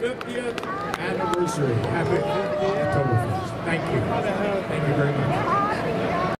50th anniversary. Happy Oktoberfest. Thank you. Thank you very much.